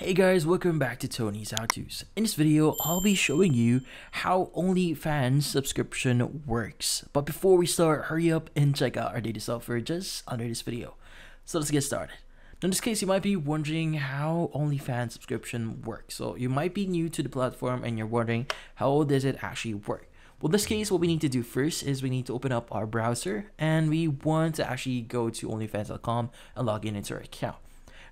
Hey guys, welcome back to Tony's HowTos. In this video, I'll be showing you how OnlyFans subscription works. But before we start, hurry up and check out our data software just under this video. So let's get started. In this case, you might be wondering how OnlyFans subscription works. So you might be new to the platform and you're wondering how does it actually work. Well, in this case, what we need to do first is we need to open up our browser and we want to actually go to onlyfans.com and log in into our account.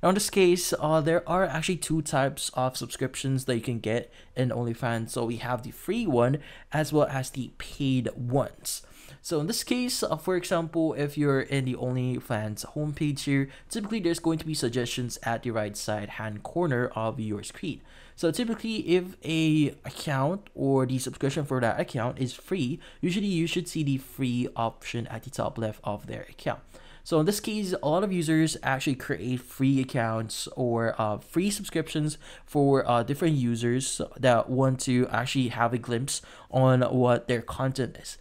Now in this case, uh, there are actually two types of subscriptions that you can get in OnlyFans. So we have the free one as well as the paid ones. So in this case, uh, for example, if you're in the OnlyFans homepage here, typically there's going to be suggestions at the right side hand corner of your screen. So typically, if a account or the subscription for that account is free, usually you should see the free option at the top left of their account. So in this case, a lot of users actually create free accounts or uh, free subscriptions for uh, different users that want to actually have a glimpse on what their content is.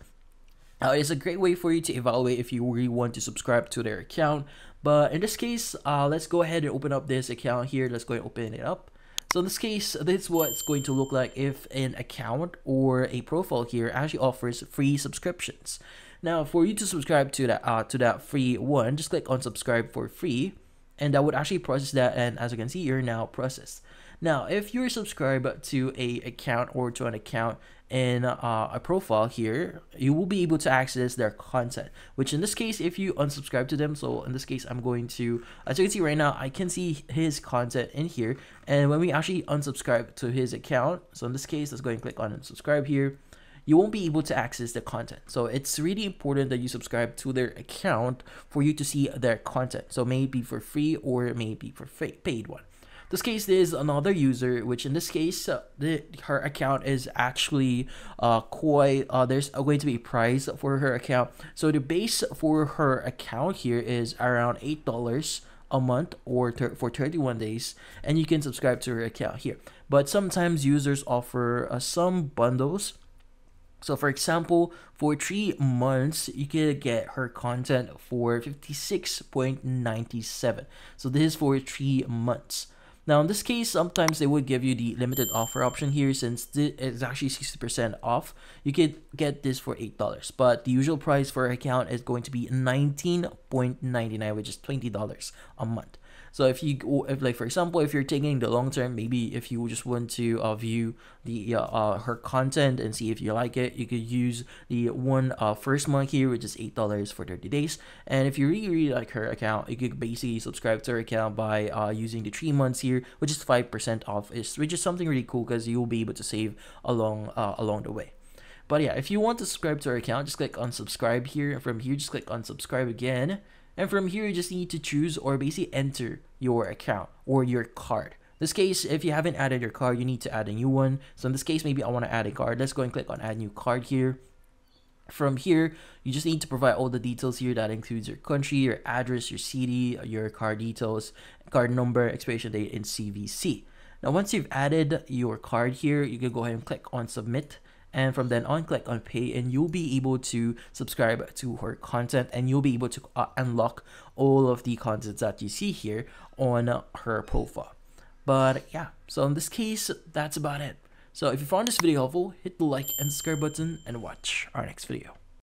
Uh, it's a great way for you to evaluate if you really want to subscribe to their account. But in this case, uh, let's go ahead and open up this account here. Let's go and open it up. So in this case, this is what it's going to look like if an account or a profile here actually offers free subscriptions. Now, for you to subscribe to that uh, to that free one, just click on subscribe for free, and that would actually process that. And as you can see, you're now processed. Now, if you're subscribed to a account or to an account in uh, a profile here, you will be able to access their content. Which in this case, if you unsubscribe to them, so in this case, I'm going to, as you can see right now, I can see his content in here. And when we actually unsubscribe to his account, so in this case, let's go and click on unsubscribe here you won't be able to access the content. So it's really important that you subscribe to their account for you to see their content. So maybe for free or maybe for paid one. This case is another user, which in this case, uh, the, her account is actually uh, quite, uh, there's going to be a price for her account. So the base for her account here is around $8 a month or for 31 days and you can subscribe to her account here but sometimes users offer uh, some bundles so for example, for three months, you can get her content for 56.97. So this is for three months. Now in this case, sometimes they would give you the limited offer option here since it's actually 60% off. You could get this for $8, but the usual price for account is going to be $19.99, which is $20 a month. So if you, if like for example, if you're taking the long term, maybe if you just want to uh, view the uh, uh, her content and see if you like it, you could use the one uh, first month here, which is eight dollars for thirty days. And if you really really like her account, you could basically subscribe to her account by uh, using the three months here, which is five percent off. Is which is something really cool because you'll be able to save along uh, along the way. But yeah, if you want to subscribe to our account, just click on subscribe here. And from here, just click on subscribe again. And from here, you just need to choose or basically enter your account or your card. This case, if you haven't added your card, you need to add a new one. So in this case, maybe I want to add a card. Let's go and click on add new card here. From here, you just need to provide all the details here. That includes your country, your address, your city, your card details, card number, expiration date, and CVC. Now, once you've added your card here, you can go ahead and click on submit and from then on click on pay and you'll be able to subscribe to her content and you'll be able to uh, unlock all of the content that you see here on her profile. But yeah so in this case that's about it. So if you found this video helpful hit the like and subscribe button and watch our next video